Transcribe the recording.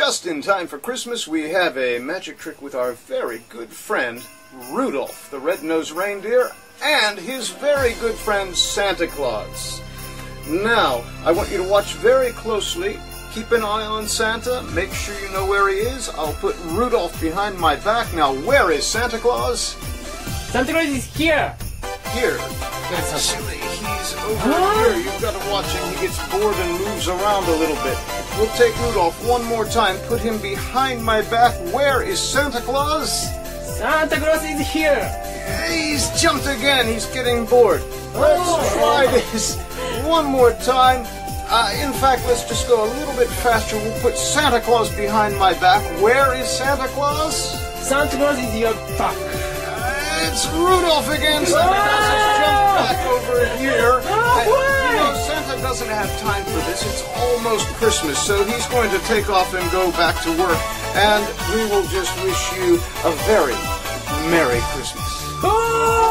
Just in time for Christmas, we have a magic trick with our very good friend, Rudolph, the red-nosed reindeer, and his very good friend, Santa Claus. Now, I want you to watch very closely. Keep an eye on Santa. Make sure you know where he is. I'll put Rudolph behind my back. Now, where is Santa Claus? Santa Claus is here. Here. Actually, he's over here. You've got to watch him. He gets bored and moves around a little bit. We'll take Rudolph one more time. Put him behind my back. Where is Santa Claus? Santa Claus is here. He's jumped again. He's getting bored. Let's Oh. try this one more time. Uh, in fact, let's just go a little bit faster. We'll put Santa Claus behind my back. Where is Santa Claus? Santa Claus is your back. Uh, It's Rudolph again. Santa Doesn't have time for this. It's almost Christmas, so he's going to take off and go back to work. And we will just wish you a very Merry Christmas.